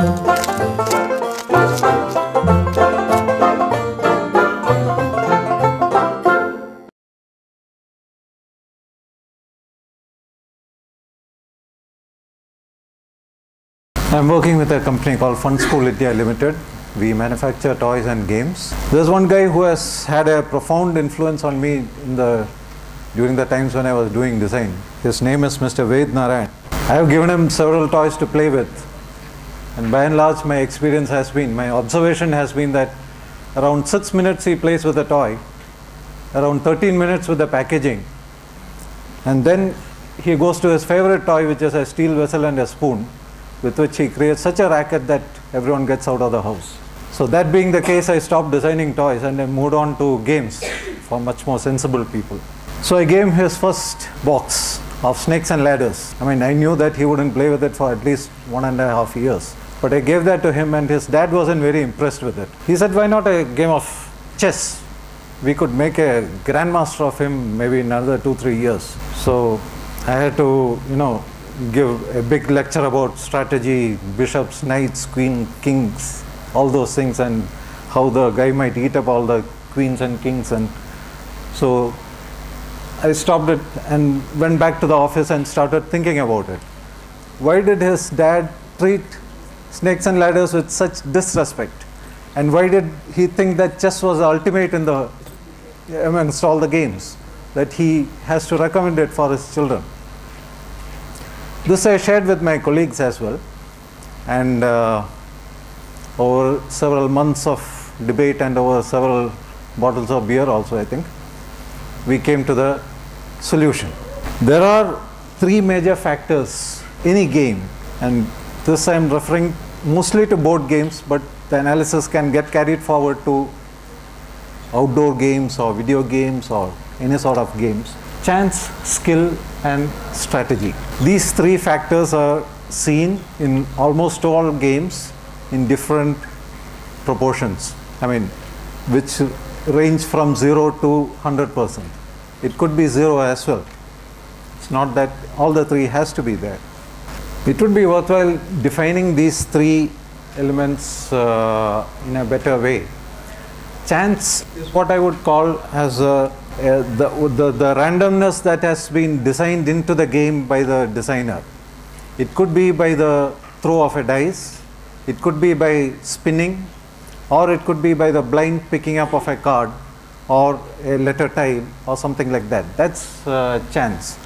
I'm working with a company called Funskool India Limited. We manufacture toys and games. There's one guy who has had a profound influence on me in the during the times when I was doing design. His name is Mr. Ved Narayan. I have given him several toys to play with. And by and large, my experience has been, my observation has been that around six minutes he plays with a toy, around 13 minutes with the packaging, and then he goes to his favorite toy, which is a steel vessel and a spoon, with which he creates such a racket that everyone gets out of the house. So, that being the case, I stopped designing toys and I moved on to games for much more sensible people. So, I gave him his first box of snakes and ladders. I mean, I knew that he wouldn't play with it for at least one and a half years. But I gave that to him, and his dad wasn't very impressed with it. He said, Why not a game of chess? We could make a grandmaster of him maybe in another two, three years. So I had to, you know, give a big lecture about strategy, bishops, knights, queen, kings, all those things, and how the guy might eat up all the queens and kings. And so I stopped it and went back to the office and started thinking about it. Why did his dad treat snakes and ladders with such disrespect? And why did he think that chess was the ultimate in the amongst all the games that he has to recommend it for his children? This I shared with my colleagues as well, and uh, over several months of debate and over several bottles of beer, also, I think, we came to the solution. There are three major factors any game, and this I am referring mostly to board games, but the analysis can get carried forward to outdoor games or video games or any sort of games. Chance, skill, and strategy. These three factors are seen in almost all games in different proportions. I mean, which range from 0 to 100%. It could be 0 as well. It's not that all the three has to be there. It would be worthwhile defining these three elements uh, in a better way. Chance is what I would call as a, the, the, the randomness that has been designed into the game by the designer. It could be by the throw of a dice, it could be by spinning, or it could be by the blind picking up of a card or a letter tile or something like that. That's uh, chance.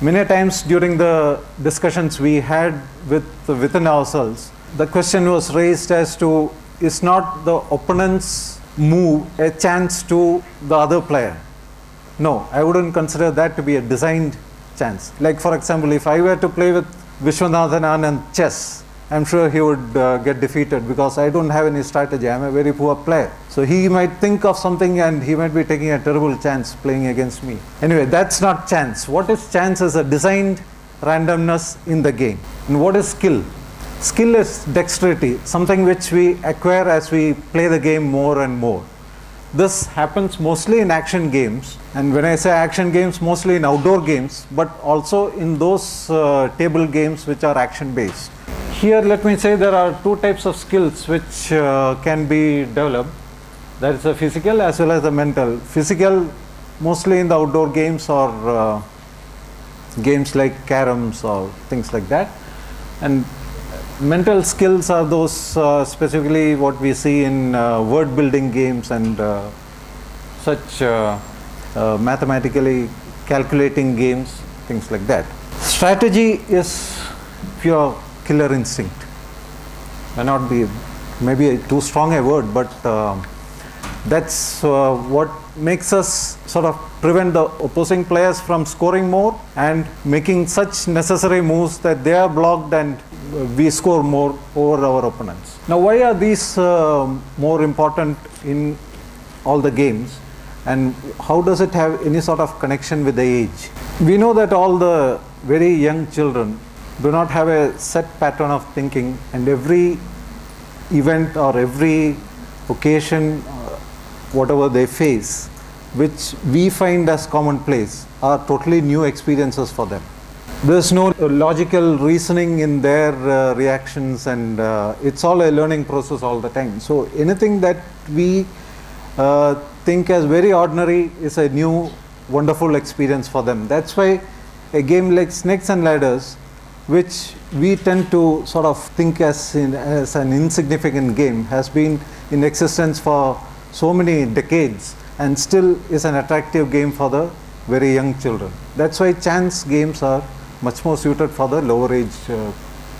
Many times during the discussions we had with within ourselves, the question was raised as to is not the opponent's move a chance to the other player? No, I wouldn't consider that to be a designed chance. Like for example, if I were to play with Viswanathan Anand chess, I'm sure he would uh, get defeated because I don't have any strategy. I'm a very poor player. So he might think of something and he might be taking a terrible chance playing against me. Anyway, that's not chance. What is chance is a designed randomness in the game. And what is skill? Skill is dexterity, something which we acquire as we play the game more and more. This happens mostly in action games, and when I say action games, mostly in outdoor games, but also in those uh, table games which are action based. Here, let me say there are two types of skills which uh, can be developed. There is a physical as well as a mental. Physical, mostly in the outdoor games or uh, games like caroms or things like that, and mental skills are those uh, specifically what we see in uh, word building games and uh, such uh, uh, mathematically calculating games, things like that. Strategy is pure killer instinct. May not be maybe too strong a word, but um, that's uh, what makes us sort of prevent the opposing players from scoring more and making such necessary moves that they are blocked and we score more over our opponents. Now, why are these uh, more important in all the games? And how does it have any sort of connection with the age? We know that all the very young children do not have a set pattern of thinking, and every event or every occasion, uh, whatever they face, which we find as commonplace, are totally new experiences for them. There's no logical reasoning in their uh, reactions, and uh, it's all a learning process all the time. So, anything that we uh, think as very ordinary is a new, wonderful experience for them. That's why a game like Snakes and Ladders, which we tend to sort of think as, in, as an insignificant game, has been in existence for so many decades and still is an attractive game for the very young children. That's why chance games are much more suited for the lower age uh,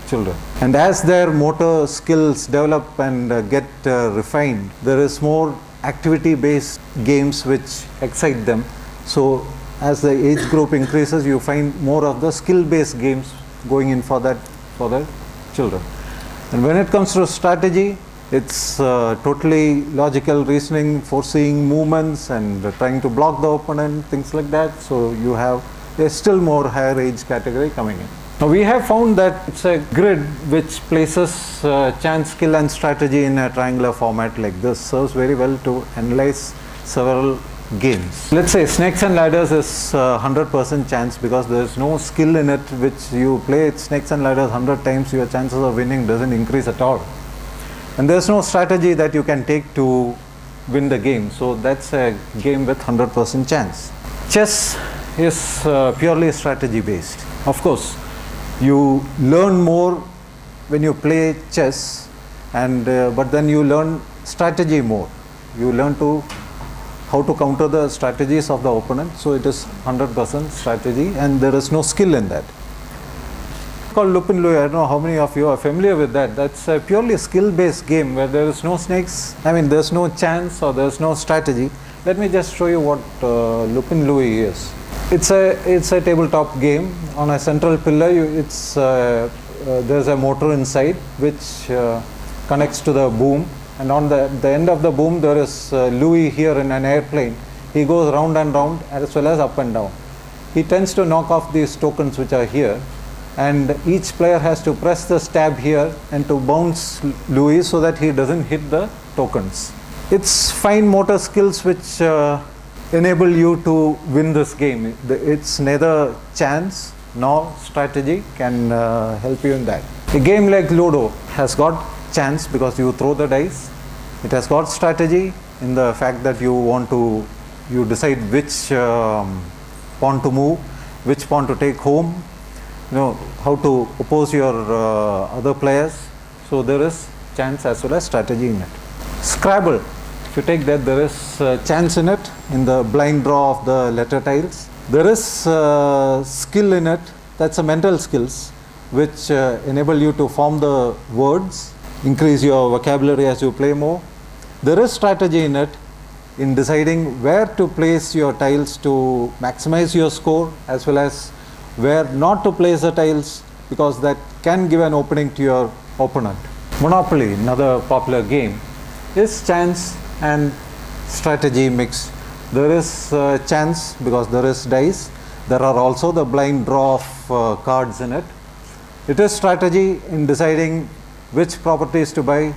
children. And as their motor skills develop and uh, get uh, refined, there is more activity based games which excite them. So, as the age group increases, you find more of the skill based games going in for that for the children. And when it comes to strategy, it's uh, totally logical reasoning, foreseeing movements, and uh, trying to block the opponent, things like that. So you have a still more higher age category coming in. Now we have found that it's a grid which places uh, chance, skill, and strategy in a triangular format like this serves very well to analyze several games. Let's say snakes and ladders is 100% uh, chance because there is no skill in it which you play snakes and ladders 100 times your chances of winning doesn't increase at all. And there's no strategy that you can take to win the game. So that's a game with 100% chance. Chess is uh, purely strategy based. Of course, you learn more when you play chess and uh, but then you learn strategy more. You learn to how to counter the strategies of the opponent. So it is 100% strategy and there is no skill in that. Called Loopin' Louie, I don't know how many of you are familiar with that. That's a purely skill based game where there is no snakes, I mean, there's no chance or there's no strategy. Let me just show you what uh, Loopin' Louie is. It's a, it's a tabletop game. On a central pillar, you, it's, uh, uh, there's a motor inside which uh, connects to the boom and on the, the end of the boom there is uh, Louie here in an airplane. He goes round and round as well as up and down. He tends to knock off these tokens which are here and each player has to press the stab here and to bounce Louie so that he doesn't hit the tokens. It's fine motor skills which uh, enable you to win this game. It's neither chance nor strategy can uh, help you in that. A game like Ludo has got chance because you throw the dice. It has got strategy in the fact that you want to, you decide which um, pawn to move, which pawn to take home, you know, how to oppose your uh, other players. So there is chance as well as strategy in it. Scrabble, if you take that, there is uh, chance in it in the blind draw of the letter tiles. There is uh, skill in it, that's a mental skills which uh, enable you to form the words increase your vocabulary as you play more. There is strategy in it in deciding where to place your tiles to maximize your score as well as where not to place the tiles because that can give an opening to your opponent. Monopoly, another popular game, is chance and strategy mix. There is uh, chance because there is dice. There are also the blind draw of uh, cards in it. It is strategy in deciding which properties to buy,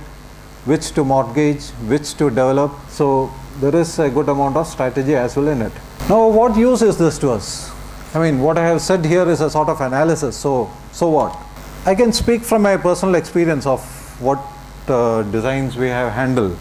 which to mortgage, which to develop. So there is a good amount of strategy as well in it. Now what use is this to us? I mean what I have said here is a sort of analysis. So, so what? I can speak from my personal experience of what uh, designs we have handled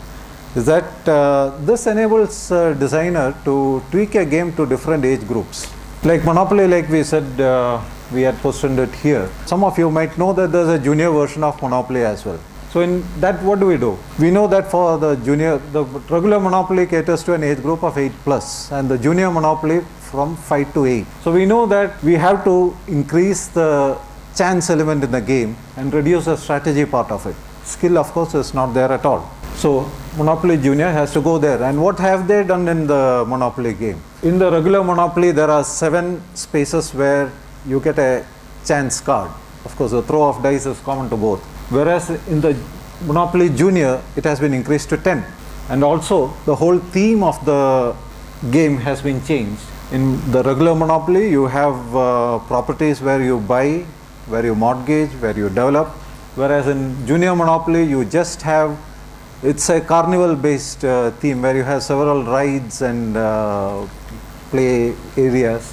is that uh, this enables a designer to tweak a game to different age groups. Like Monopoly, like we said, uh, we had posted it here. Some of you might know that there's a junior version of Monopoly as well. So in that, what do we do? We know that for the junior, the regular Monopoly caters to an age group of 8 plus and the junior Monopoly from 5 to 8. So we know that we have to increase the chance element in the game and reduce the strategy part of it. Skill of course is not there at all. So Monopoly Junior has to go there. And what have they done in the Monopoly game? In the regular Monopoly, there are seven spaces where you get a chance card. Of course, the throw of dice is common to both. Whereas in the Monopoly Junior, it has been increased to 10. And also, the whole theme of the game has been changed. In the regular Monopoly, you have uh, properties where you buy, where you mortgage, where you develop. Whereas in Junior Monopoly, you just have it's a carnival based uh, theme where you have several rides and uh, play areas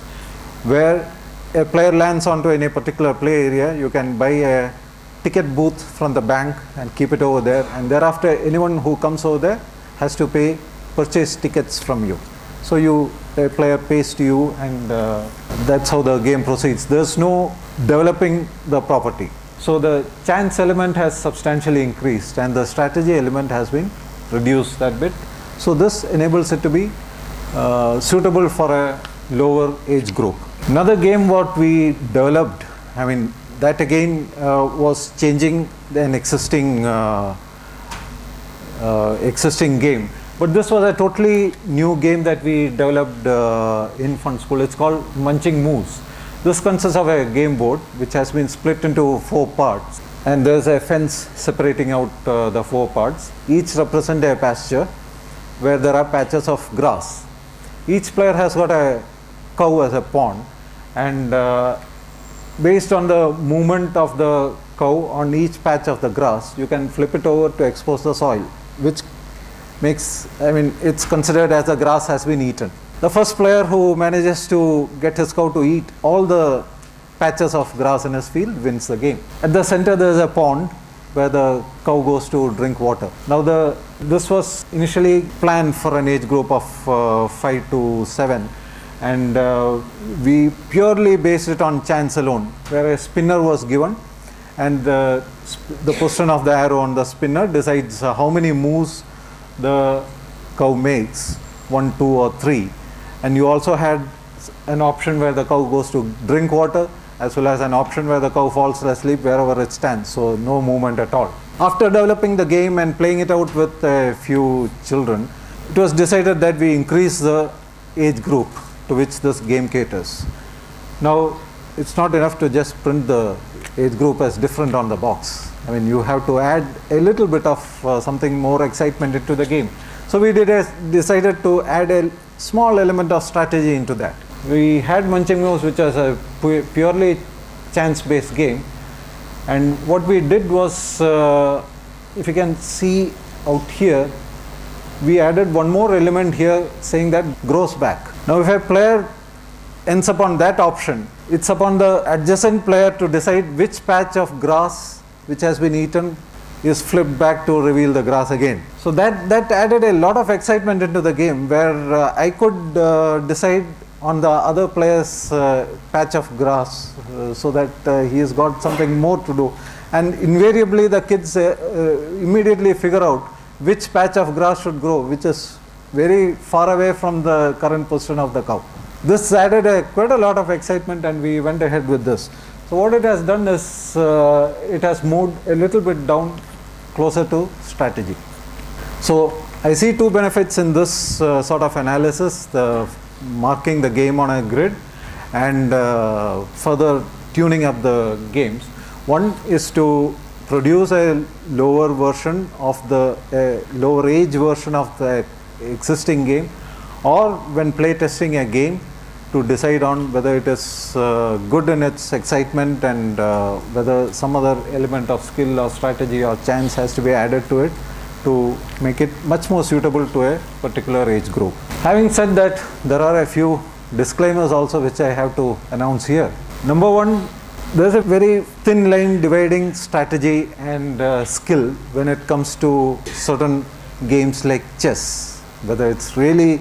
where a player lands onto any particular play area, you can buy a ticket booth from the bank and keep it over there. And thereafter, anyone who comes over there has to pay purchase tickets from you. So you, a player pays to you, and uh, that's how the game proceeds. There's no developing the property. So the chance element has substantially increased, and the strategy element has been reduced that bit. So this enables it to be uh, suitable for a lower age group. Another game what we developed, I mean that again uh, was changing an existing uh, uh, existing game. But this was a totally new game that we developed uh, in Funskool. It's called Munching Moose. This consists of a game board which has been split into four parts and there's a fence separating out uh, the four parts. Each represent a pasture where there are patches of grass. Each player has got a cow as a pawn and uh, based on the movement of the cow on each patch of the grass you can flip it over to expose the soil which makes I mean it's considered as the grass has been eaten. The first player who manages to get his cow to eat all the patches of grass in his field wins the game. At the center there is a pond where the cow goes to drink water. Now the this was initially planned for an age group of uh, 5 to 7 and uh, we purely based it on chance alone where a spinner was given and uh, the position of the arrow on the spinner decides uh, how many moves the cow makes, one, two, or three. And you also had an option where the cow goes to drink water, as well as an option where the cow falls asleep wherever it stands, so no movement at all. After developing the game and playing it out with a few children, it was decided that we increase the age group to which this game caters. Now, it's not enough to just print the age group as different on the box. I mean, you have to add a little bit of uh, something more excitement into the game. So we did a, decided to add a small element of strategy into that. We had Munching Moose, which was a purely chance-based game, and what we did was, uh, if you can see out here, we added one more element here saying that grows back. Now, if a player ends up on that option, it's upon the adjacent player to decide which patch of grass which has been eaten is flipped back to reveal the grass again. So that, that added a lot of excitement into the game where uh, I could uh, decide on the other player's uh, patch of grass uh, so that uh, he has got something more to do. And invariably the kids uh, immediately figure out which patch of grass should grow, which is very far away from the current position of the cow. This added a, quite a lot of excitement and we went ahead with this. So what it has done is uh, it has moved a little bit down closer to strategy. So I see two benefits in this uh, sort of analysis, the marking the game on a grid and uh, further tuning up the games. One is to produce a lower version of the lower age version of the existing game or when play testing a game to decide on whether it is uh, good in its excitement and uh, whether some other element of skill or strategy or chance has to be added to it to make it much more suitable to a particular age group. Having said that, there are a few disclaimers also which I have to announce here. Number one, there's a very thin line dividing strategy and uh, skill when it comes to certain games like chess. Whether it's really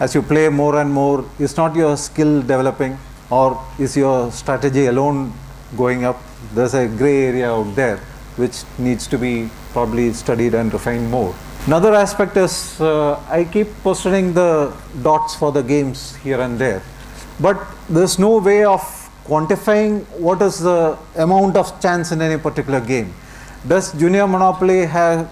as you play more and more, is not your skill developing or is your strategy alone going up? There's a gray area out there which needs to be probably studied and refined more. Another aspect is uh, I keep positioning the dots for the games here and there, but there's no way of quantifying what is the amount of chance in any particular game. Does Junior Monopoly have,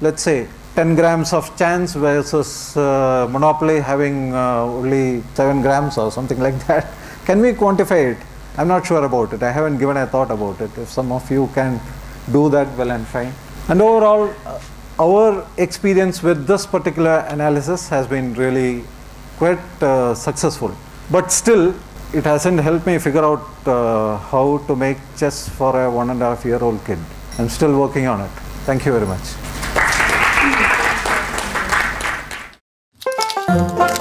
let's say, 10 grams of chance versus uh, monopoly having uh, only 7 grams or something like that. Can we quantify it? I'm not sure about it. I haven't given a thought about it. If some of you can do that, well and fine. And overall, uh, our experience with this particular analysis has been really quite uh, successful. But still, it hasn't helped me figure out uh, how to make chess for a one and a half year old kid. I'm still working on it. Thank you very much. Thank you.